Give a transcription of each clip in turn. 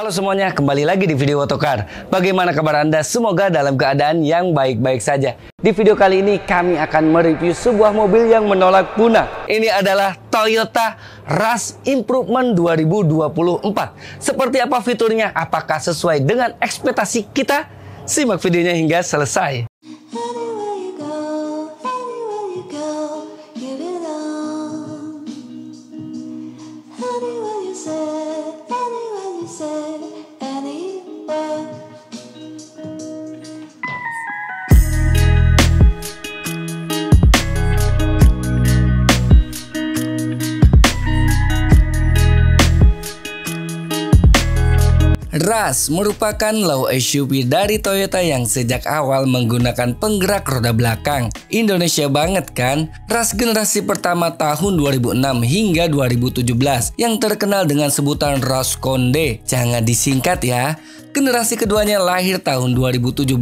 Halo semuanya, kembali lagi di video Otokar. Bagaimana kabar Anda? Semoga dalam keadaan yang baik-baik saja. Di video kali ini kami akan mereview sebuah mobil yang menolak punah. Ini adalah Toyota Rush Improvement 2024. Seperti apa fiturnya? Apakah sesuai dengan ekspektasi kita? Simak videonya hingga selesai. Rush merupakan low SUV dari Toyota yang sejak awal menggunakan penggerak roda belakang. Indonesia banget kan? Rush generasi pertama tahun 2006 hingga 2017 yang terkenal dengan sebutan Rush Konde. Jangan disingkat ya. Generasi keduanya lahir tahun 2017,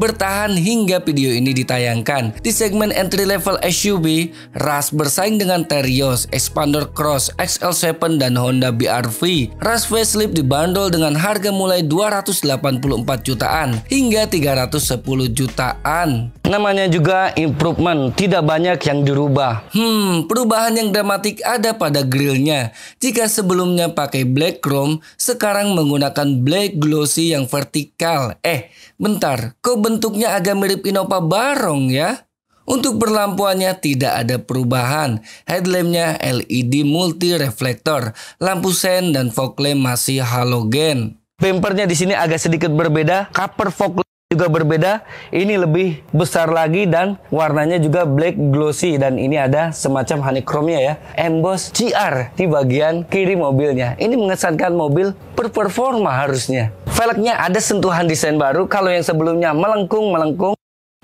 bertahan hingga video ini ditayangkan. Di segmen entry level SUV, Rush bersaing dengan Terios, Expander Cross, XL7 dan Honda BRV. Rush facelift dibanderol dengan harga mulai 284 jutaan hingga 310 jutaan. Namanya juga improvement, tidak banyak yang dirubah. Hmm, perubahan yang dramatik ada pada grillnya. Jika sebelumnya pakai black chrome, sekarang menggunakan black glossy yang vertikal. Eh, bentar, kok bentuknya agak mirip Innova Barong ya? Untuk berlampuannya tidak ada perubahan. Headlampnya LED multi reflektor, lampu sen dan fog lamp masih halogen. Bumpernya di sini agak sedikit berbeda, cover fog juga berbeda. Ini lebih besar lagi dan warnanya juga black glossy dan ini ada semacam honeychrome-nya ya. Emboss GR di bagian kiri mobilnya. Ini mengesankan mobil berperforma harusnya. Velgnya ada sentuhan desain baru kalau yang sebelumnya melengkung-melengkung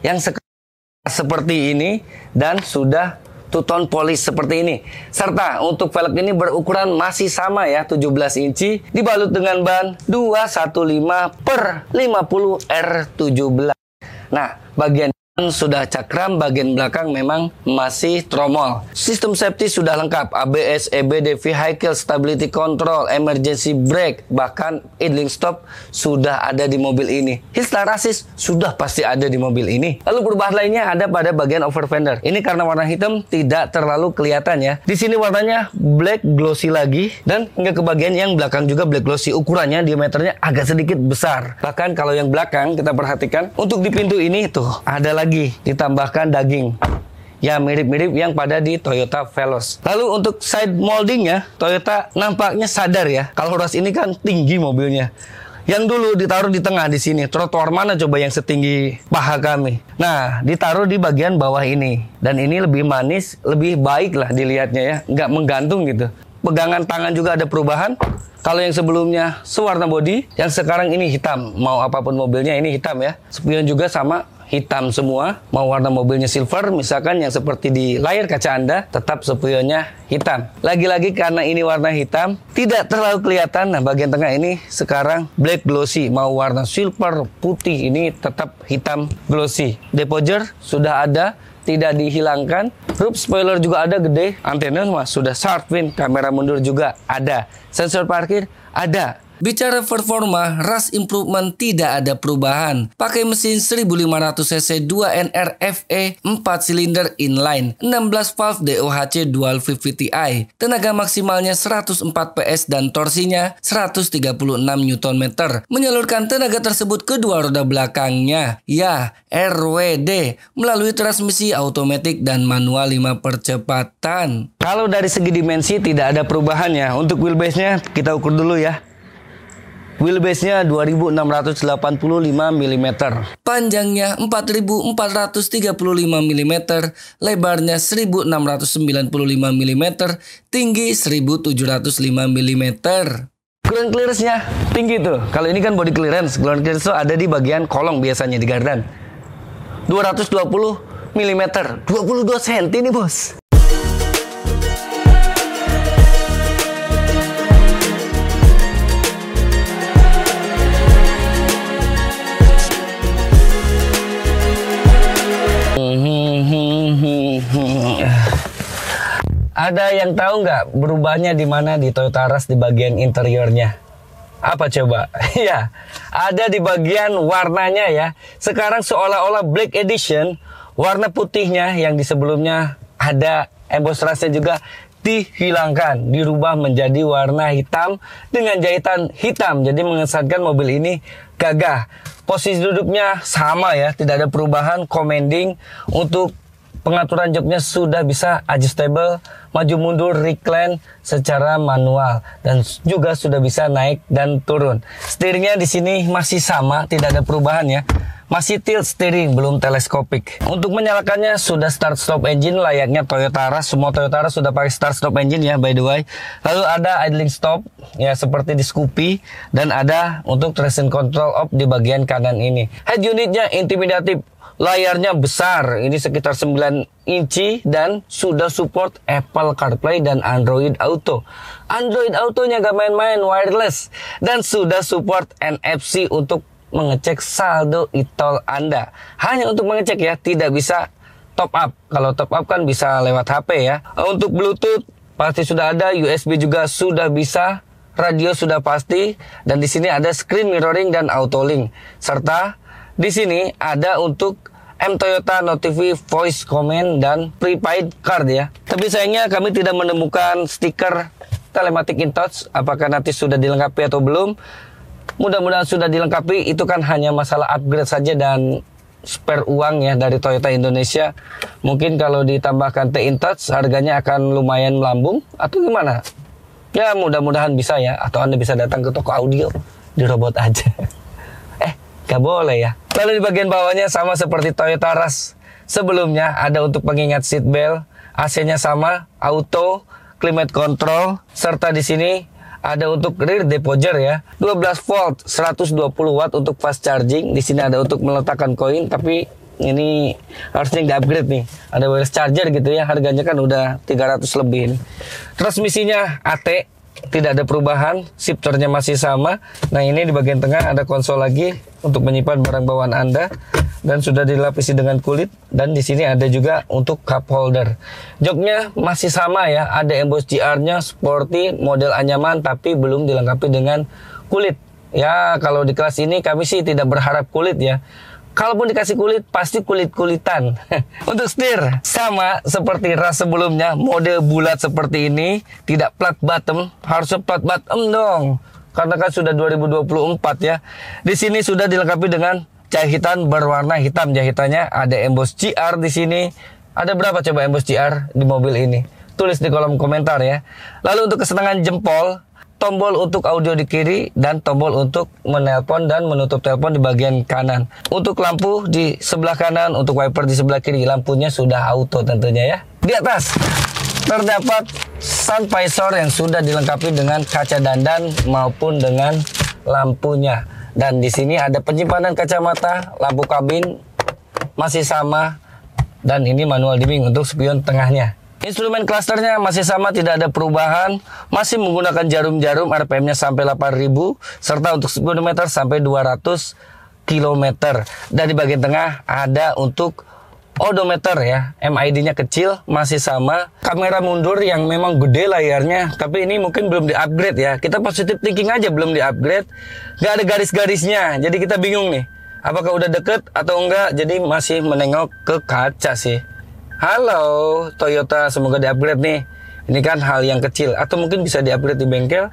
yang seperti ini dan sudah two-tone polish seperti ini. Serta untuk velg ini berukuran masih sama ya, 17 inci, dibalut dengan ban 215 per 50 R17. Nah, bagian sudah cakram, bagian belakang memang masih tromol. Sistem safety sudah lengkap, ABS, EBD, Vehicle Stability Control, Emergency Brake, bahkan idling stop sudah ada di mobil ini. Hill assist sudah pasti ada di mobil ini. Lalu perubahan lainnya ada pada bagian over fender. Ini karena warna hitam tidak terlalu kelihatan ya. Di sini warnanya black glossy lagi dan hingga ke bagian yang belakang juga black glossy. Ukurannya diameternya agak sedikit besar. Bahkan kalau yang belakang kita perhatikan untuk di pintu ini tuh ada lagi ditambahkan daging. Ya mirip-mirip yang pada di Toyota Veloz. Lalu untuk side moldingnya, Toyota nampaknya sadar ya. Kalau Rush ini kan tinggi mobilnya. Yang dulu ditaruh di tengah di sini. Trotoar mana coba yang setinggi paha kami? Nah, ditaruh di bagian bawah ini. Dan ini lebih manis, lebih baik lah dilihatnya ya. Nggak menggantung gitu. Pegangan tangan juga ada perubahan. Kalau yang sebelumnya sewarna body, yang sekarang ini hitam. Mau apa pun mobilnya ini hitam ya. Spion juga sama hitam semua. Mau warna mobilnya silver, misalkan yang seperti di layar kaca Anda, tetap spionnya hitam. Lagi-lagi karena ini warna hitam, tidak terlalu kelihatan. Nah, bagian tengah ini sekarang black glossy. Mau warna silver, putih, ini tetap hitam glossy. Depoger sudah ada, tidak dihilangkan. Roof spoiler juga ada gede, antena sudah sharp kamera mundur juga ada. Sensor parkir ada. Bicara performa, Rush Improvement tidak ada perubahan. Pakai mesin 1500 cc 2 NRFE 4 silinder inline, 16 valve DOHC dual VVT-i. Tenaga maksimalnya 104 PS dan torsinya 136 Nm. Menyalurkan tenaga tersebut ke dua roda belakangnya. Ya, RWD melalui transmisi automatic dan manual 5 percepatan. Kalau dari segi dimensi tidak ada perubahannya. Untuk wheelbase-nya kita ukur dulu ya. Wheelbase-nya 2685 mm. Panjangnya 4435 mm, lebarnya 1695 mm, tinggi 1705 mm. Ground clearance-nya tinggi tuh. Kalau ini kan body clearance, ground clearance itu ada di bagian kolong biasanya di gardan. 220 mm, 22 cm nih bos. Ada yang tahu nggak berubahnya di mana di Toyota Rush di bagian interiornya? Apa coba? ya, ada di bagian warnanya ya. Sekarang seolah-olah Black Edition, warna putihnya yang di sebelumnya ada emboss rasnya juga dihilangkan, dirubah menjadi warna hitam dengan jahitan hitam. Jadi mengesankan mobil ini gagah. Posisi duduknya sama ya, tidak ada perubahan. Commanding untuk pengaturan joknya sudah bisa adjustable, maju mundur, recline secara manual dan juga sudah bisa naik dan turun. Steeringnya di sini masih sama, tidak ada perubahan ya. Masih tilt steering, belum teleskopik. Untuk menyalakannya sudah start stop engine layaknya Toyota Rush. Semua Toyota Rush sudah pakai start stop engine ya by the way. Lalu ada idling stop ya seperti di Scoopy dan ada untuk traction control off di bagian kanan ini. Head unitnya intimidatif layarnya besar, ini sekitar 9 inci dan sudah support Apple CarPlay dan Android Auto. Android Autonya gak main-main wireless dan sudah support NFC untuk mengecek saldo e-tol Anda. Hanya untuk mengecek ya, tidak bisa top up. Kalau top up kan bisa lewat HP ya. Untuk Bluetooth pasti sudah ada, USB juga sudah bisa, radio sudah pasti dan di sini ada screen mirroring dan auto link serta di sini ada untuk M Toyota Notifi voice comment dan prepaid card ya. Tapi sayangnya kami tidak menemukan stiker telematic in touch apakah nanti sudah dilengkapi atau belum. Mudah-mudahan sudah dilengkapi, itu kan hanya masalah upgrade saja dan spare uang ya dari Toyota Indonesia. Mungkin kalau ditambahkan T-In Touch harganya akan lumayan melambung atau gimana? Ya mudah-mudahan bisa ya atau Anda bisa datang ke toko audio di robot aja. gak boleh ya. Lalu di bagian bawahnya sama seperti Toyota Rush. Sebelumnya ada untuk pengingat seat belt, AC-nya sama, auto, climate control, serta di sini ada untuk rear depoger ya 12 volt 120 watt untuk fast charging di sini ada untuk meletakkan koin tapi ini harusnya nggak upgrade nih ada wireless charger gitu ya harganya kan udah 300 lebih ini transmisinya AT tidak ada perubahan shifternya masih sama nah ini di bagian tengah ada konsol lagi untuk menyimpan barang bawaan anda dan sudah dilapisi dengan kulit dan di sini ada juga untuk cup holder. Joknya masih sama ya, ada emboss GR-nya sporty, model anyaman tapi belum dilengkapi dengan kulit. Ya, kalau di kelas ini kami sih tidak berharap kulit ya. Kalaupun dikasih kulit, pasti kulit-kulitan. Untuk setir, sama seperti ras sebelumnya, mode bulat seperti ini, tidak plat bottom, harusnya plat bottom dong. Karena kan sudah 2024 ya. Di sini sudah dilengkapi dengan jahitan berwarna hitam jahitannya ada emboss GR di sini ada berapa coba emboss GR di mobil ini tulis di kolom komentar ya lalu untuk kesenangan jempol tombol untuk audio di kiri dan tombol untuk menelpon dan menutup telepon di bagian kanan. Untuk lampu di sebelah kanan untuk wiper di sebelah kiri lampunya sudah auto tentunya ya. Di atas terdapat sun visor yang sudah dilengkapi dengan kaca dandan maupun dengan lampunya. Dan di sini ada penyimpanan kacamata, lampu kabin masih sama dan ini manual dimming untuk spion tengahnya. Instrumen clusternya masih sama, tidak ada perubahan. Masih menggunakan jarum-jarum, RPM-nya sampai 8000 serta untuk speedometer sampai 200 km. Dan di bagian tengah ada untuk odometer ya. MID-nya kecil masih sama. Kamera mundur yang memang gede layarnya tapi ini mungkin belum di upgrade ya. Kita positif thinking aja belum di upgrade nggak ada garis-garisnya jadi kita bingung nih. Apakah udah deket atau enggak jadi masih menengok ke kaca sih halo Toyota semoga di upgrade nih ini kan hal yang kecil atau mungkin bisa di upgrade di bengkel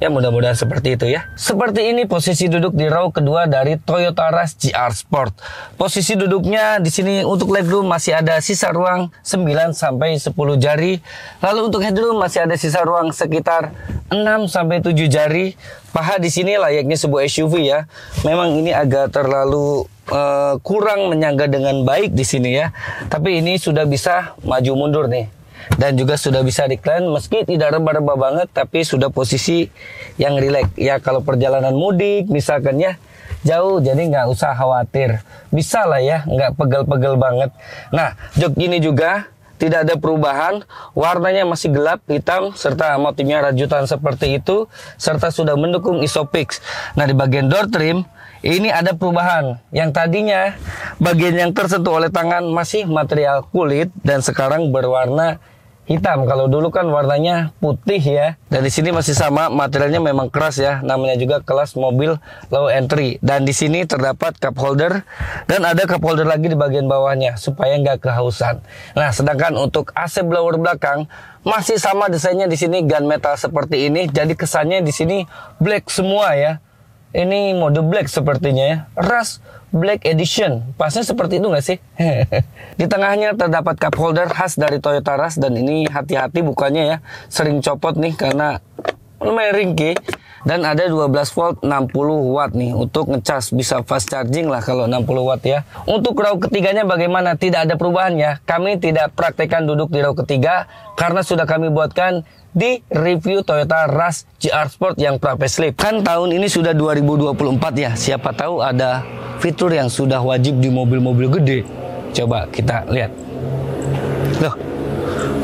Ya mudah-mudahan seperti itu ya. Seperti ini posisi duduk di row kedua dari Toyota Rush GR Sport. Posisi duduknya di sini untuk legroom masih ada sisa ruang 9 sampai 10 jari. Lalu untuk headroom masih ada sisa ruang sekitar 6 sampai 7 jari. Paha di sini layaknya sebuah SUV ya. Memang ini agak terlalu uh, kurang menyangga dengan baik di sini ya. Tapi ini sudah bisa maju mundur nih. Dan juga sudah bisa decline meski tidak rebah-rebah banget tapi sudah posisi yang rileks. Ya kalau perjalanan mudik misalkan ya jauh jadi nggak usah khawatir. Bisa lah ya nggak pegel-pegel banget. Nah jok ini juga tidak ada perubahan. Warnanya masih gelap hitam serta motifnya rajutan seperti itu serta sudah mendukung isopix. Nah di bagian door trim ini ada perubahan yang tadinya bagian yang tersentuh oleh tangan masih material kulit dan sekarang berwarna hitam. Kalau dulu kan warnanya putih ya. Dan di sini masih sama, materialnya memang keras ya. Namanya juga kelas mobil low entry. Dan di sini terdapat cup holder dan ada cup holder lagi di bagian bawahnya supaya nggak kehausan. Nah, sedangkan untuk AC blower belakang masih sama desainnya di sini gunmetal seperti ini. Jadi kesannya di sini black semua ya. Ini mode black sepertinya ya. Ras Black Edition. Pasnya seperti itu nggak sih? di tengahnya terdapat cup holder khas dari Toyota Rush dan ini hati-hati bukannya ya. Sering copot nih karena lumayan ringkih. Dan ada 12 volt 60 watt nih untuk ngecas bisa fast charging lah kalau 60 watt ya. Untuk row ketiganya bagaimana? Tidak ada perubahan ya. Kami tidak praktekkan duduk di row ketiga karena sudah kami buatkan di review Toyota Rush GR Sport yang pra facelift. Kan tahun ini sudah 2024 ya. Siapa tahu ada fitur yang sudah wajib di mobil-mobil gede. Coba kita lihat. Loh,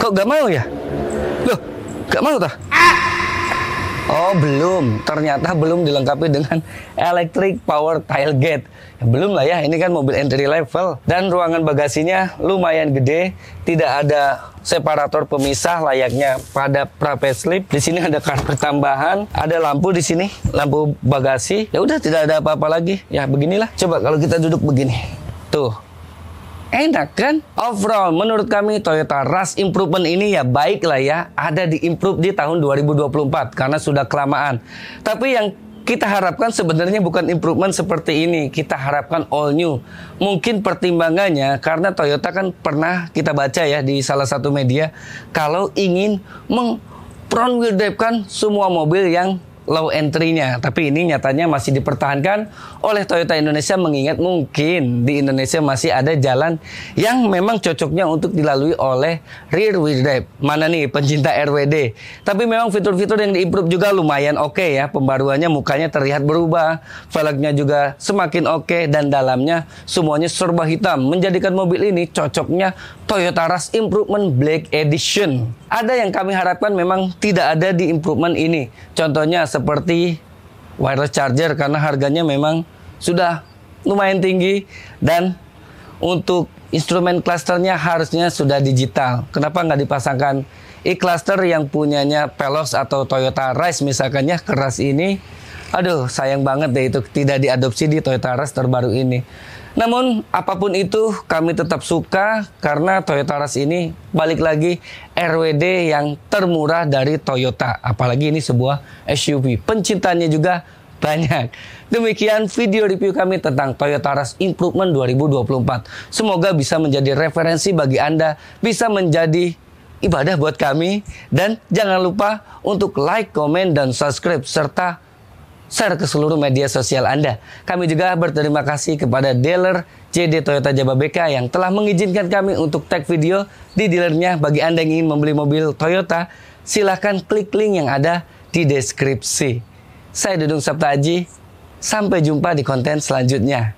kok gak mau ya? Loh, gak mau tah? Oh belum, ternyata belum dilengkapi dengan electric power tailgate. Ya, belum lah ya, ini kan mobil entry level. Dan ruangan bagasinya lumayan gede, tidak ada separator pemisah layaknya pada pra facelift. Di sini ada karpet tambahan, ada lampu di sini, lampu bagasi. Ya udah tidak ada apa-apa lagi. Ya beginilah. Coba kalau kita duduk begini. Tuh, enak kan? Overall, menurut kami Toyota Rush Improvement ini ya baik lah ya, ada di improve di tahun 2024 karena sudah kelamaan. Tapi yang kita harapkan sebenarnya bukan improvement seperti ini. Kita harapkan all new. Mungkin pertimbangannya karena Toyota kan pernah kita baca ya di salah satu media kalau ingin meng front wheel drive kan semua mobil yang low entry-nya. Tapi ini nyatanya masih dipertahankan oleh Toyota Indonesia mengingat mungkin di Indonesia masih ada jalan yang memang cocoknya untuk dilalui oleh rear wheel drive. Mana nih pencinta RWD. Tapi memang fitur-fitur yang diimprove juga lumayan oke okay ya. Pembaruannya mukanya terlihat berubah, velgnya juga semakin oke okay, dan dalamnya semuanya serba hitam menjadikan mobil ini cocoknya Toyota Rush Improvement Black Edition. Ada yang kami harapkan memang tidak ada di improvement ini. Contohnya seperti wireless charger karena harganya memang sudah lumayan tinggi dan untuk instrumen clusternya harusnya sudah digital. Kenapa nggak dipasangkan e-cluster yang punyanya Pelos atau Toyota Rise misalkannya keras ini? Aduh, sayang banget deh itu tidak diadopsi di Toyota Rise terbaru ini. Namun apa pun itu kami tetap suka karena Toyota Rush ini balik lagi RWD yang termurah dari Toyota. Apalagi ini sebuah SUV. Pencintanya juga banyak. Demikian video review kami tentang Toyota Rush Improvement 2024. Semoga bisa menjadi referensi bagi Anda, bisa menjadi ibadah buat kami dan jangan lupa untuk like, komen dan subscribe serta share ke seluruh media sosial Anda. Kami juga berterima kasih kepada dealer JD Toyota Jababeka yang telah mengizinkan kami untuk tag video di dealernya. Bagi Anda yang ingin membeli mobil Toyota, silahkan klik link yang ada di deskripsi. Saya Dudung Sabta Aji, sampai jumpa di konten selanjutnya.